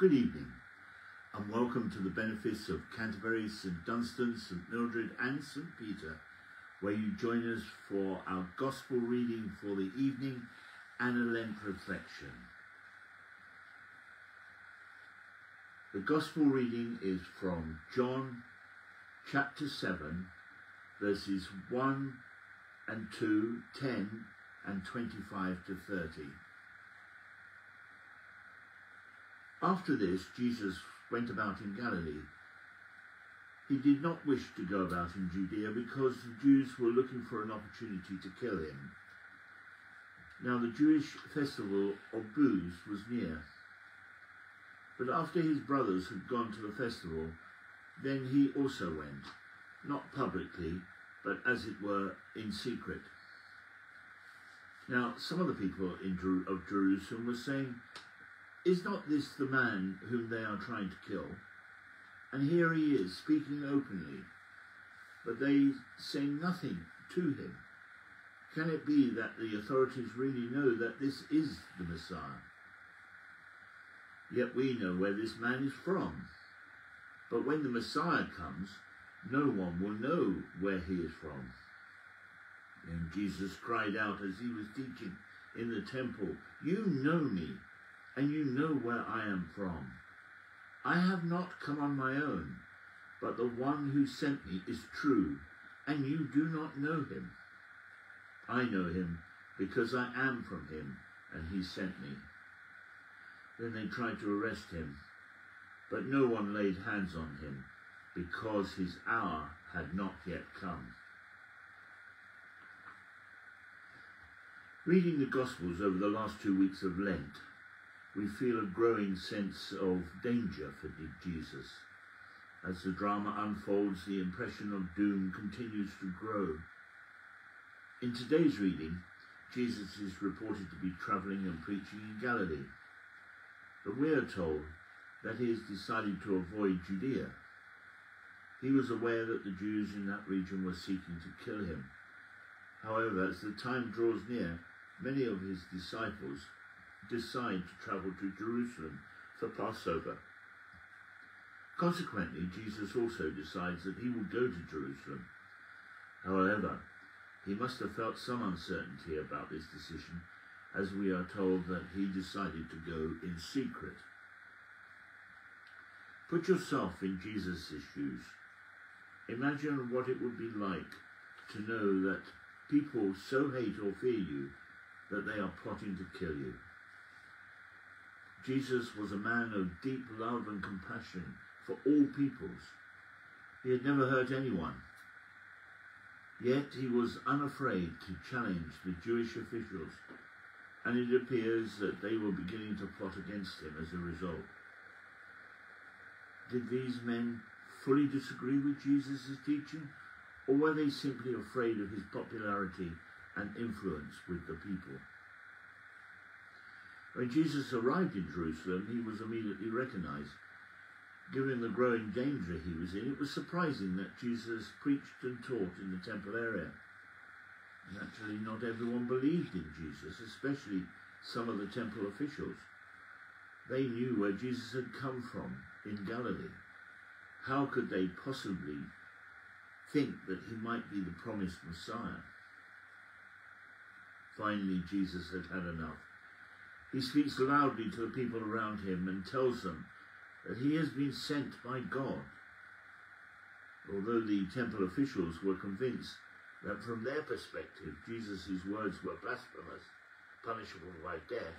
Good evening, and welcome to the benefice of Canterbury, St Dunstan, St Mildred, and St Peter, where you join us for our Gospel reading for the evening and a Lent reflection. The Gospel reading is from John chapter 7, verses 1 and 2, 10 and 25 to 30. After this, Jesus went about in Galilee. He did not wish to go about in Judea because the Jews were looking for an opportunity to kill him. Now the Jewish festival of booths was near. But after his brothers had gone to the festival, then he also went, not publicly, but as it were in secret. Now some of the people in Jer- of Jerusalem were saying, is not this the man whom they are trying to kill? And here he is speaking openly, but they say nothing to him. Can it be that the authorities really know that this is the Messiah? Yet we know where this man is from. But when the Messiah comes, no one will know where he is from. Then Jesus cried out as he was teaching in the temple, You know me and you know where I am from. I have not come on my own, but the one who sent me is true, and you do not know him. I know him because I am from him, and he sent me. Then they tried to arrest him, but no one laid hands on him, because his hour had not yet come. Reading the Gospels over the last two weeks of Lent, we feel a growing sense of danger for Jesus. As the drama unfolds, the impression of doom continues to grow. In today's reading, Jesus is reported to be travelling and preaching in Galilee. But we are told that he has decided to avoid Judea. He was aware that the Jews in that region were seeking to kill him. However, as the time draws near, many of his disciples decide to travel to Jerusalem for Passover. Consequently, Jesus also decides that he will go to Jerusalem. However, he must have felt some uncertainty about this decision, as we are told that he decided to go in secret. Put yourself in Jesus' shoes. Imagine what it would be like to know that people so hate or fear you that they are plotting to kill you. Jesus was a man of deep love and compassion for all peoples. He had never hurt anyone. Yet he was unafraid to challenge the Jewish officials, and it appears that they were beginning to plot against him as a result. Did these men fully disagree with Jesus' teaching, or were they simply afraid of his popularity and influence with the people? When Jesus arrived in Jerusalem, he was immediately recognized. Given the growing danger he was in, it was surprising that Jesus preached and taught in the temple area. Naturally, not everyone believed in Jesus, especially some of the temple officials. They knew where Jesus had come from in Galilee. How could they possibly think that he might be the promised Messiah? Finally, Jesus had had enough. He speaks loudly to the people around him and tells them that he has been sent by God. Although the temple officials were convinced that from their perspective Jesus' words were blasphemous, punishable by death,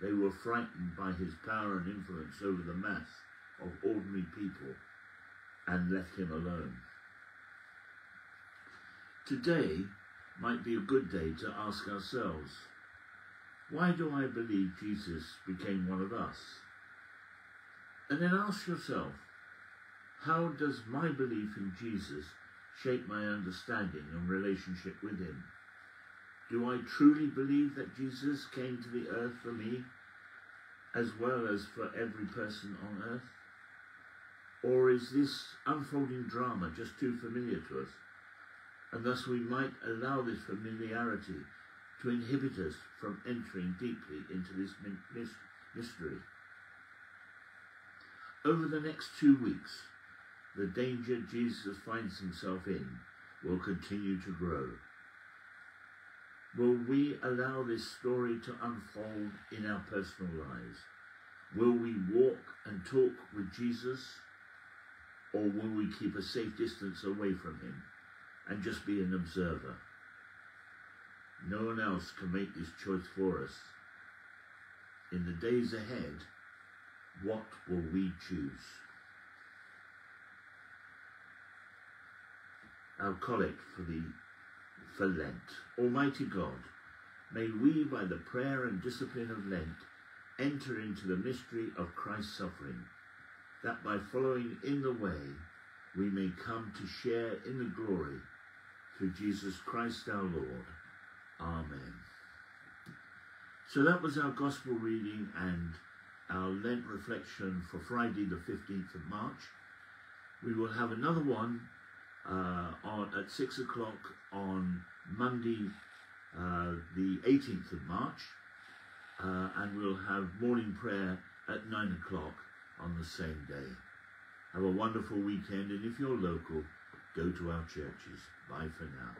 they were frightened by his power and influence over the mass of ordinary people and left him alone. Today might be a good day to ask ourselves, why do I believe Jesus became one of us? And then ask yourself, how does my belief in Jesus shape my understanding and relationship with him? Do I truly believe that Jesus came to the earth for me, as well as for every person on earth? Or is this unfolding drama just too familiar to us? And thus we might allow this familiarity to inhibit us from entering deeply into this mystery. over the next two weeks, the danger Jesus finds himself in will continue to grow. Will we allow this story to unfold in our personal lives? Will we walk and talk with Jesus? Or will we keep a safe distance away from him and just be an observer? No one else can make this choice for us. In the days ahead, what will we choose? Our for the for Lent. Almighty God, may we by the prayer and discipline of Lent enter into the mystery of Christ's suffering, that by following in the way we may come to share in the glory through Jesus Christ our Lord. Amen. So that was our gospel reading and our Lent reflection for Friday, the 15th of March. We will have another one uh, on, at 6 o'clock on Monday, uh, the 18th of March, uh, and we'll have morning prayer at 9 o'clock on the same day. Have a wonderful weekend, and if you're local, go to our churches. Bye for now.